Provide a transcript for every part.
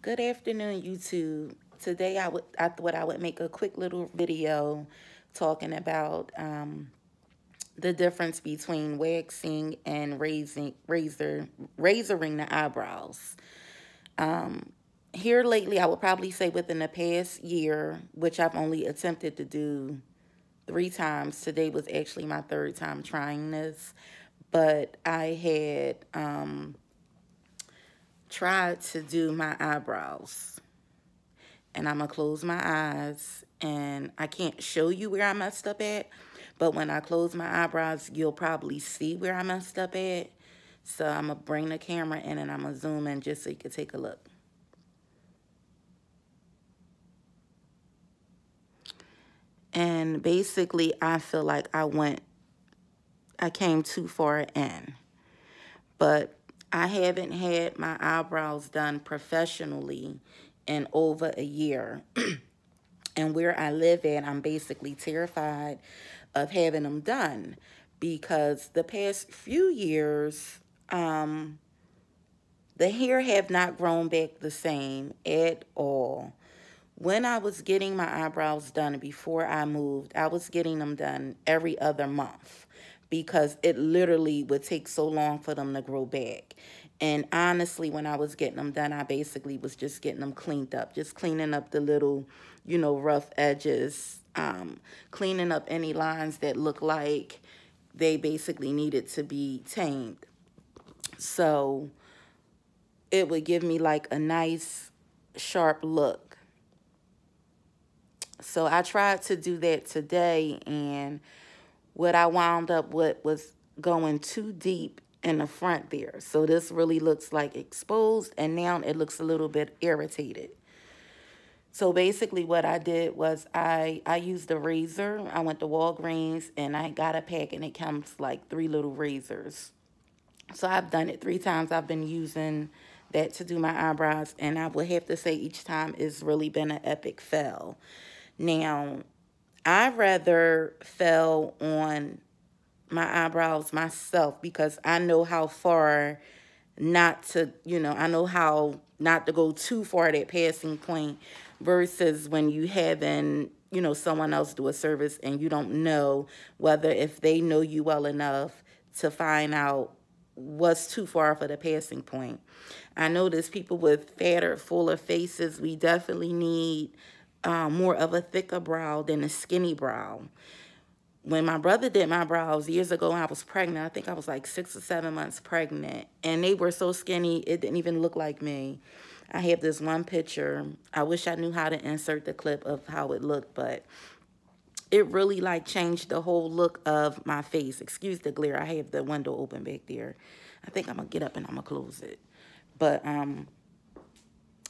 Good afternoon, YouTube. Today I would I thought I would make a quick little video talking about um, the difference between waxing and raising razor razoring the eyebrows. Um, here lately, I would probably say within the past year, which I've only attempted to do three times. Today was actually my third time trying this, but I had um, tried to do my eyebrows. And I'm going to close my eyes. And I can't show you where I messed up at. But when I close my eyebrows, you'll probably see where I messed up at. So I'm going to bring the camera in and I'm going to zoom in just so you can take a look. And basically, I feel like I went, I came too far in. But I haven't had my eyebrows done professionally in over a year. and where I live at, I'm basically terrified of having them done because the past few years, um, the hair have not grown back the same at all. When I was getting my eyebrows done before I moved, I was getting them done every other month because it literally would take so long for them to grow back. And honestly, when I was getting them done, I basically was just getting them cleaned up, just cleaning up the little, you know, rough edges, um, cleaning up any lines that look like they basically needed to be tamed. So it would give me like a nice sharp look. So I tried to do that today and what I wound up with was going too deep in the front there. So this really looks like exposed and now it looks a little bit irritated. So basically what I did was I, I used a razor. I went to Walgreens and I got a pack and it comes like three little razors. So I've done it three times. I've been using that to do my eyebrows and I would have to say each time it's really been an epic fail. Now, I rather fell on my eyebrows myself because I know how far not to, you know, I know how not to go too far that passing point versus when you having, you know, someone else do a service and you don't know whether if they know you well enough to find out what's too far for the passing point. I there's people with fatter, fuller faces. We definitely need um, more of a thicker brow than a skinny brow. When my brother did my brows years ago I was pregnant, I think I was like six or seven months pregnant, and they were so skinny, it didn't even look like me. I have this one picture. I wish I knew how to insert the clip of how it looked, but it really like changed the whole look of my face. Excuse the glare. I have the window open back there. I think I'm going to get up and I'm going to close it. But um,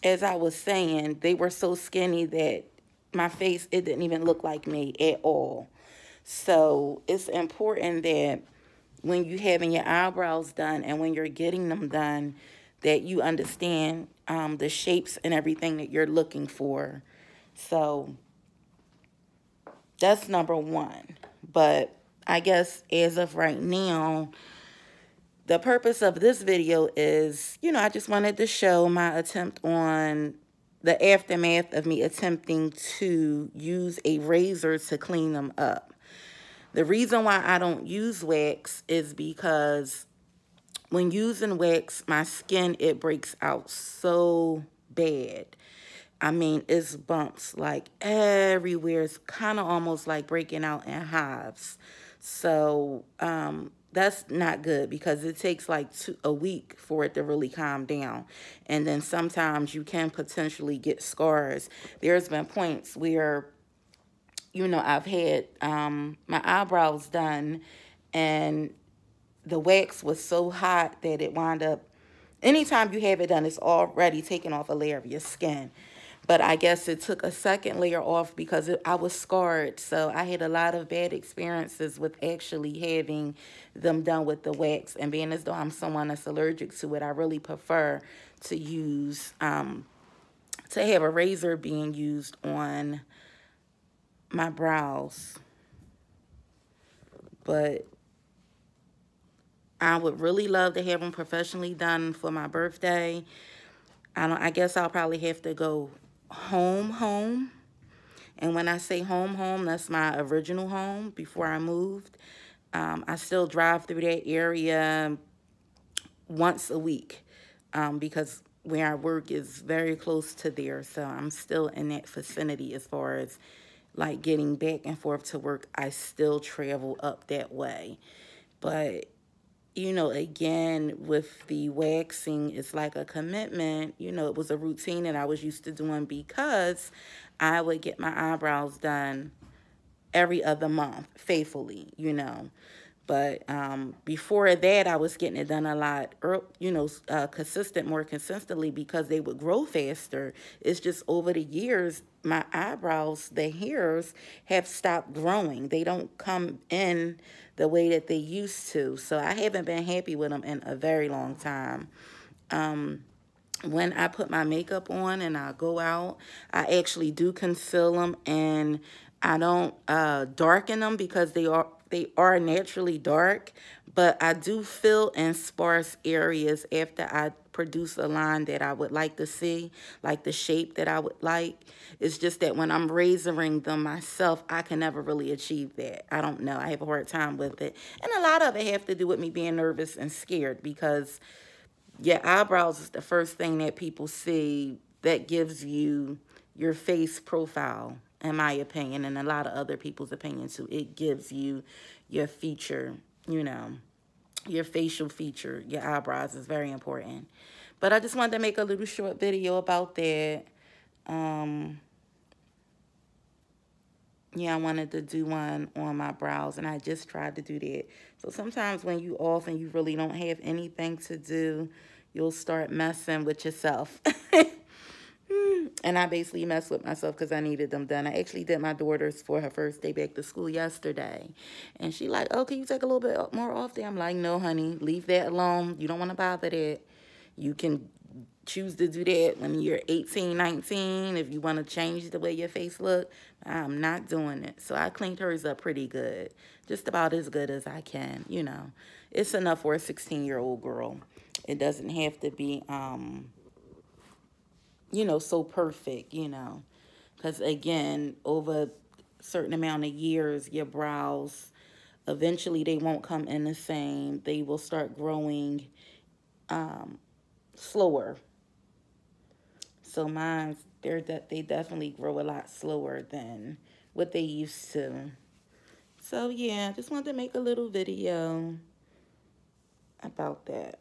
as I was saying, they were so skinny that my face, it didn't even look like me at all. So it's important that when you're having your eyebrows done and when you're getting them done, that you understand um, the shapes and everything that you're looking for. So that's number one. But I guess as of right now, the purpose of this video is, you know, I just wanted to show my attempt on the aftermath of me attempting to use a razor to clean them up. The reason why I don't use wax is because when using wax, my skin, it breaks out so bad. I mean, it's bumps like everywhere. It's kind of almost like breaking out in hives. So, um, that's not good because it takes like two, a week for it to really calm down. And then sometimes you can potentially get scars. There's been points where, you know, I've had um, my eyebrows done and the wax was so hot that it wound up, anytime you have it done, it's already taking off a layer of your skin. But I guess it took a second layer off because it, I was scarred. So I had a lot of bad experiences with actually having them done with the wax. And being as though I'm someone that's allergic to it, I really prefer to use, um, to have a razor being used on my brows. But I would really love to have them professionally done for my birthday. I don't I guess I'll probably have to go home home. And when I say home home, that's my original home before I moved. Um, I still drive through that area once a week um, because where I work is very close to there. So I'm still in that vicinity as far as like getting back and forth to work. I still travel up that way. But, you know, again, with the waxing, it's like a commitment. You know, it was a routine that I was used to doing because I would get my eyebrows done every other month faithfully, you know. But um, before that, I was getting it done a lot, you know, uh, consistent, more consistently because they would grow faster. It's just over the years, my eyebrows, the hairs have stopped growing. They don't come in the way that they used to. So I haven't been happy with them in a very long time. Um, when I put my makeup on and I go out, I actually do conceal them and I don't uh, darken them because they are they are naturally dark, but I do fill in sparse areas after I produce a line that I would like to see, like the shape that I would like. It's just that when I'm razoring them myself, I can never really achieve that. I don't know. I have a hard time with it. And a lot of it have to do with me being nervous and scared because your eyebrows is the first thing that people see that gives you your face profile in my opinion, and a lot of other people's opinions too. It gives you your feature, you know, your facial feature, your eyebrows is very important. But I just wanted to make a little short video about that. Um, yeah, I wanted to do one on my brows, and I just tried to do that. So sometimes when you off and you really don't have anything to do, you'll start messing with yourself. And I basically messed with myself because I needed them done. I actually did my daughter's for her first day back to school yesterday. And she like, oh, can you take a little bit more off there? I'm like, no, honey, leave that alone. You don't want to bother that. You can choose to do that when you're 18, 19, if you want to change the way your face look. I'm not doing it. So I cleaned hers up pretty good. Just about as good as I can, you know. It's enough for a 16-year-old girl. It doesn't have to be... um you know, so perfect, you know. Because, again, over a certain amount of years, your brows, eventually they won't come in the same. They will start growing um, slower. So mine, they're de they definitely grow a lot slower than what they used to. So, yeah, just wanted to make a little video about that.